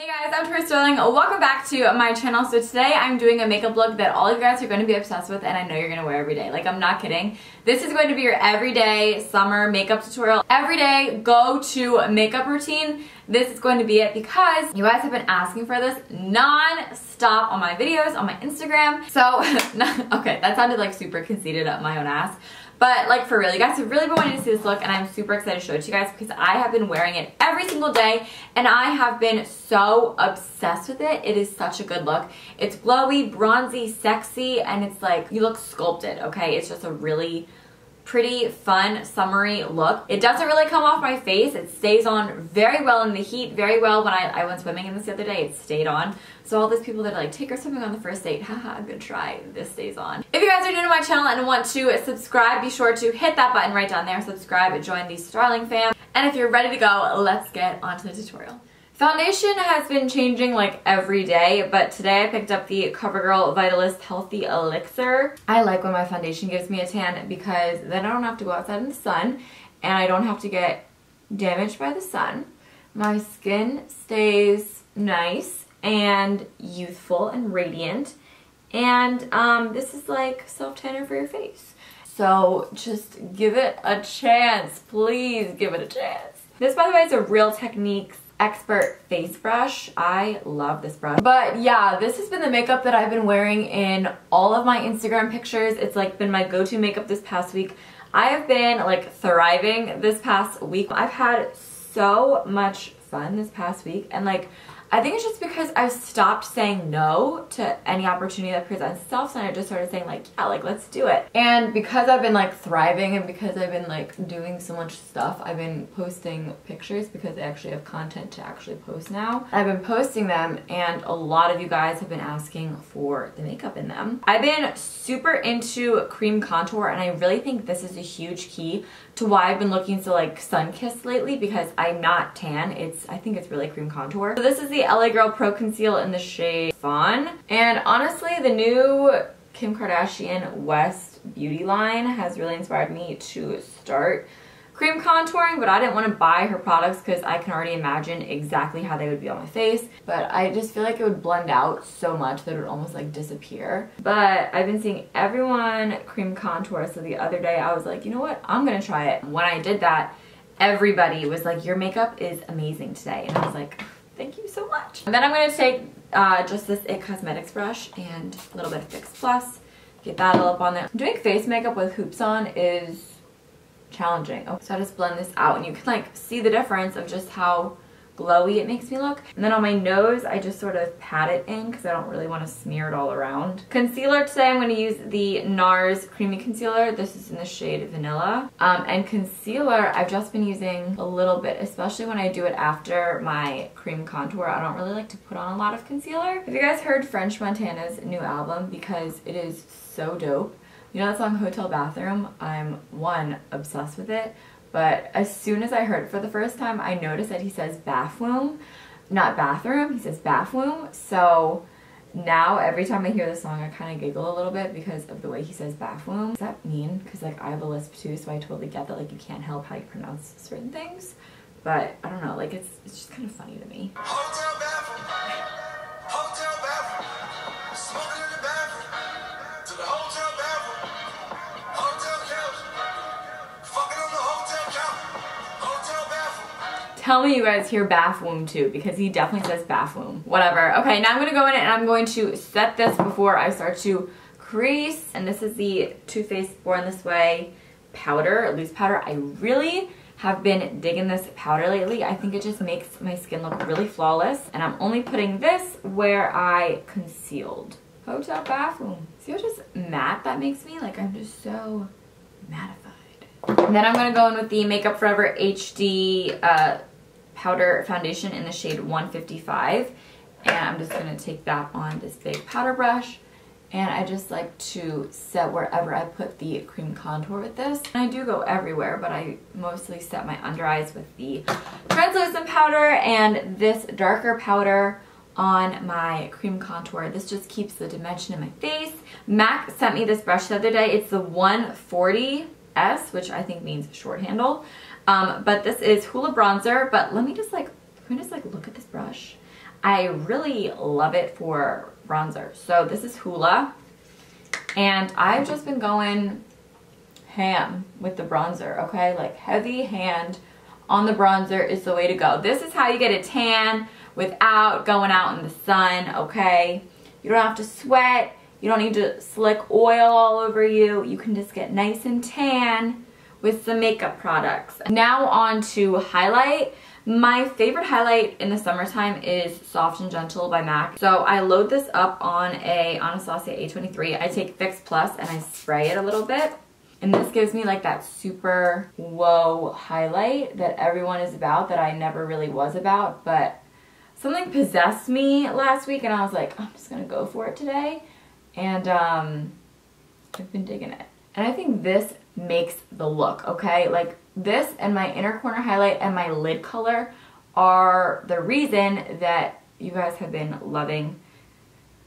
Hey guys, I'm Tori Sterling. Welcome back to my channel. So today I'm doing a makeup look that all of you guys are going to be obsessed with and I know you're going to wear every day. Like I'm not kidding. This is going to be your everyday summer makeup tutorial. Everyday go-to makeup routine. This is going to be it because you guys have been asking for this non-stop on my videos, on my Instagram. So, okay, that sounded like super conceited up my own ass. But like for real, you guys have really been wanting to see this look and I'm super excited to show it to you guys because I have been wearing it every single day and I have been so obsessed with it. It is such a good look. It's glowy, bronzy, sexy, and it's like, you look sculpted, okay? It's just a really pretty, fun, summery look. It doesn't really come off my face. It stays on very well in the heat, very well. When I, I went swimming in this the other day, it stayed on. So all these people that are like, take her swimming on the first date, haha, good try, this stays on. If you guys are new to my channel and want to subscribe, be sure to hit that button right down there, subscribe, join the Starling fam. And if you're ready to go, let's get onto the tutorial. Foundation has been changing like every day, but today I picked up the CoverGirl Vitalist Healthy Elixir. I like when my foundation gives me a tan because then I don't have to go outside in the sun and I don't have to get damaged by the sun. My skin stays nice and youthful and radiant. And um, this is like self-tanner for your face. So just give it a chance. Please give it a chance. This, by the way, is a Real Techniques Expert Face Brush. I love this brush. But yeah, this has been the makeup that I've been wearing in all of my Instagram pictures. It's like been my go-to makeup this past week. I have been like thriving this past week. I've had so much fun this past week and like I think it's just because I've stopped saying no to any opportunity that presents itself and I just started saying like, yeah, like let's do it. And because I've been like thriving and because I've been like doing so much stuff, I've been posting pictures because I actually have content to actually post now. I've been posting them and a lot of you guys have been asking for the makeup in them. I've been super into cream contour and I really think this is a huge key to why I've been looking so like sun-kissed lately because I'm not tan. It's I think it's really cream contour. So this is the LA Girl Pro Conceal in the shade Fawn. And honestly, the new Kim Kardashian West beauty line has really inspired me to start cream contouring, but I didn't want to buy her products because I can already imagine exactly how they would be on my face. But I just feel like it would blend out so much that it would almost like disappear. But I've been seeing everyone cream contour, so the other day I was like, you know what, I'm gonna try it. When I did that, everybody was like, your makeup is amazing today. And I was like, thank you so much. And then I'm gonna take uh, just this IT Cosmetics brush and a little bit of Fix Plus, get that all up on there. Doing face makeup with hoops on is challenging. Oh, so I just blend this out and you can like see the difference of just how glowy it makes me look. And then on my nose, I just sort of pat it in because I don't really want to smear it all around. Concealer today, I'm going to use the NARS Creamy Concealer. This is in the shade Vanilla. Um, and concealer, I've just been using a little bit, especially when I do it after my cream contour. I don't really like to put on a lot of concealer. Have you guys heard French Montana's new album? Because it is so dope. You know that song Hotel Bathroom? I'm, one, obsessed with it, but as soon as I heard for the first time, I noticed that he says bathroom, not bathroom, he says bathroom, so now every time I hear the song I kind of giggle a little bit because of the way he says bathroom. Does that mean? Because like I have a lisp too, so I totally get that like you can't help how you pronounce certain things, but I don't know, like it's, it's just kind of funny to me. Tell me you guys hear bathroom too because he definitely says bathroom. Whatever. Okay, now I'm going to go in and I'm going to set this before I start to crease. And this is the Too Faced Born This Way powder, loose powder. I really have been digging this powder lately. I think it just makes my skin look really flawless. And I'm only putting this where I concealed. Hotel bathroom. See how just matte that makes me? Like I'm just so mattified. And then I'm going to go in with the Makeup Forever HD uh, powder foundation in the shade 155 and I'm just going to take that on this big powder brush and I just like to set wherever I put the cream contour with this. And I do go everywhere, but I mostly set my under eyes with the translucent powder and this darker powder on my cream contour. This just keeps the dimension in my face. MAC sent me this brush the other day. It's the 140S, which I think means short handle. Um, but this is Hoola Bronzer, but let me just like, can just like look at this brush? I really love it for bronzer. So this is Hoola. And I've just been going ham with the bronzer, okay? Like heavy hand on the bronzer is the way to go. This is how you get a tan without going out in the sun, okay? You don't have to sweat. You don't need to slick oil all over you. You can just get nice and tan with some makeup products. Now on to highlight. My favorite highlight in the summertime is Soft and Gentle by MAC. So I load this up on a Anastasia A23. I take Fix Plus and I spray it a little bit. And this gives me like that super whoa highlight that everyone is about that I never really was about. But something possessed me last week and I was like, I'm just going to go for it today. And um, I've been digging it. And I think this makes the look, okay? Like this and my inner corner highlight and my lid color are the reason that you guys have been loving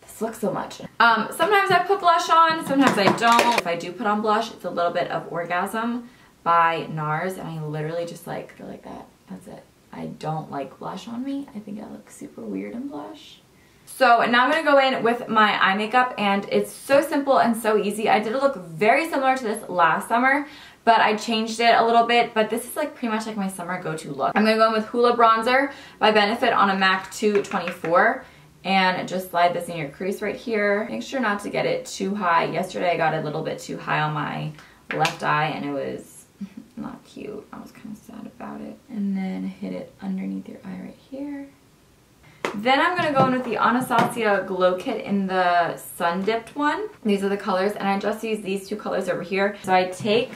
this look so much. Um, sometimes I put blush on, sometimes I don't. If I do put on blush, it's a little bit of Orgasm by NARS and I literally just like go like that. That's it. I don't like blush on me. I think I look super weird in blush. So now I'm going to go in with my eye makeup and it's so simple and so easy. I did a look very similar to this last summer, but I changed it a little bit, but this is like pretty much like my summer go-to look. I'm going to go in with Hoola Bronzer by Benefit on a MAC 224 and just slide this in your crease right here. Make sure not to get it too high. Yesterday I got a little bit too high on my left eye and it was not cute. I was kind of sad about it. And then hit it underneath your eye right here. Then I'm going to go in with the Anastasia Glow Kit in the Sun Dipped one. These are the colors, and I just use these two colors over here. So I take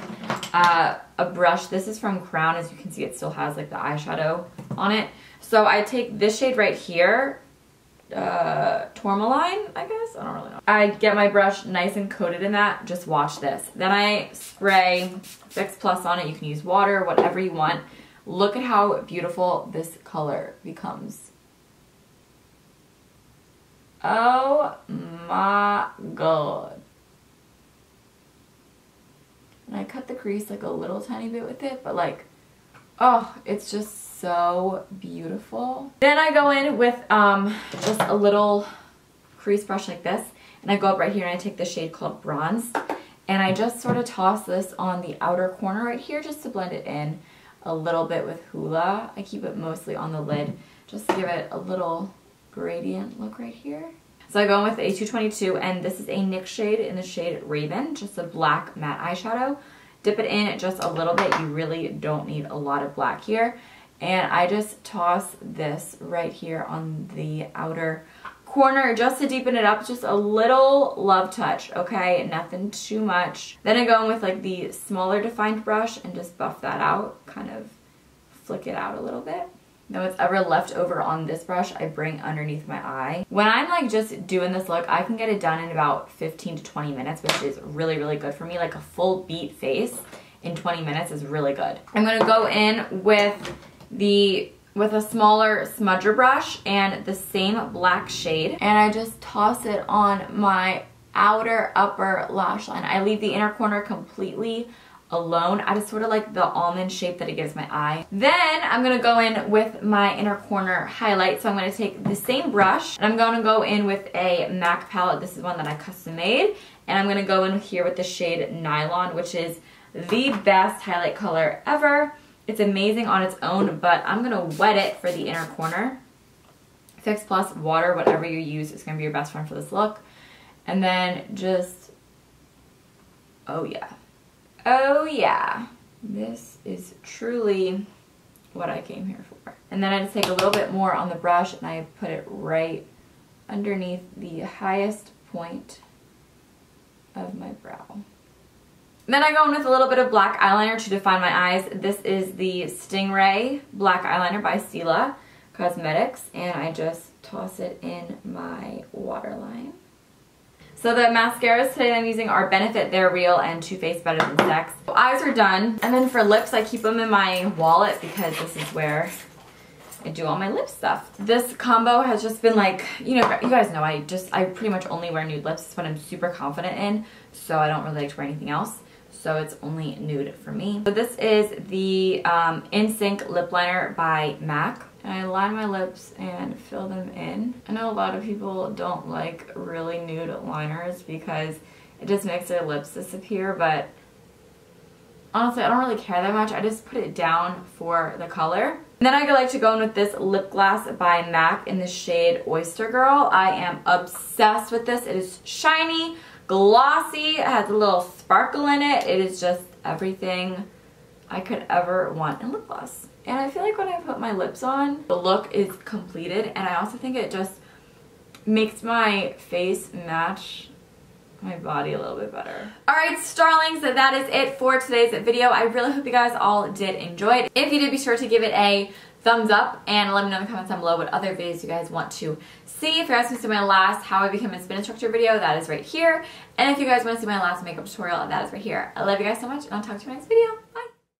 uh, a brush. This is from Crown. As you can see, it still has like the eyeshadow on it. So I take this shade right here, uh, Tourmaline, I guess? I don't really know. I get my brush nice and coated in that. Just watch this. Then I spray Fix Plus on it. You can use water, whatever you want. Look at how beautiful this color becomes Oh my god. And I cut the crease like a little tiny bit with it, but like, oh, it's just so beautiful. Then I go in with um, just a little crease brush like this, and I go up right here and I take the shade called Bronze, and I just sort of toss this on the outer corner right here just to blend it in a little bit with Hoola. I keep it mostly on the lid, just to give it a little gradient look right here. So I go in with a 222 and this is a NYX shade in the shade Raven, just a black matte eyeshadow. Dip it in just a little bit. You really don't need a lot of black here. And I just toss this right here on the outer corner just to deepen it up just a little love touch okay nothing too much then I go in with like the smaller defined brush and just buff that out kind of flick it out a little bit now what's ever left over on this brush, I bring underneath my eye. When I'm like just doing this look, I can get it done in about 15 to 20 minutes, which is really, really good for me. Like a full beat face in 20 minutes is really good. I'm gonna go in with the with a smaller smudger brush and the same black shade and I just toss it on my outer upper lash line. I leave the inner corner completely alone. I just sort of like the almond shape that it gives my eye. Then I'm going to go in with my inner corner highlight. So I'm going to take the same brush and I'm going to go in with a MAC palette. This is one that I custom made. And I'm going to go in here with the shade Nylon, which is the best highlight color ever. It's amazing on its own, but I'm going to wet it for the inner corner. Fix Plus water, whatever you use, is going to be your best friend for this look. And then just, oh yeah, Oh yeah, this is truly what I came here for. And then I just take a little bit more on the brush and I put it right underneath the highest point of my brow. Then I go in with a little bit of black eyeliner to define my eyes. This is the Stingray Black Eyeliner by Stila Cosmetics and I just toss it in my waterline. So the mascaras today I'm using are Benefit They're Real and Too Faced Better Than Sex. So eyes are done. And then for lips, I keep them in my wallet because this is where I do all my lip stuff. This combo has just been like, you know, you guys know I just, I pretty much only wear nude lips. It's what I'm super confident in, so I don't really like to wear anything else. So it's only nude for me. So this is the um, In Sync Lip Liner by MAC. And I line my lips and fill them in. I know a lot of people don't like really nude liners because it just makes their lips disappear, but honestly, I don't really care that much. I just put it down for the color. And then I like to go in with this lip gloss by MAC in the shade Oyster Girl. I am obsessed with this. It is shiny, glossy, it has a little sparkle in it. It is just everything I could ever want in lip gloss. And I feel like when I put my lips on, the look is completed. And I also think it just makes my face match my body a little bit better. Alright, Starlings, that is it for today's video. I really hope you guys all did enjoy it. If you did, be sure to give it a thumbs up and let me know in the comments down below what other videos you guys want to see. If you guys want to see my last how I became a spin instructor video, that is right here. And if you guys want to see my last makeup tutorial, that is right here. I love you guys so much and I'll talk to you in my next video. Bye!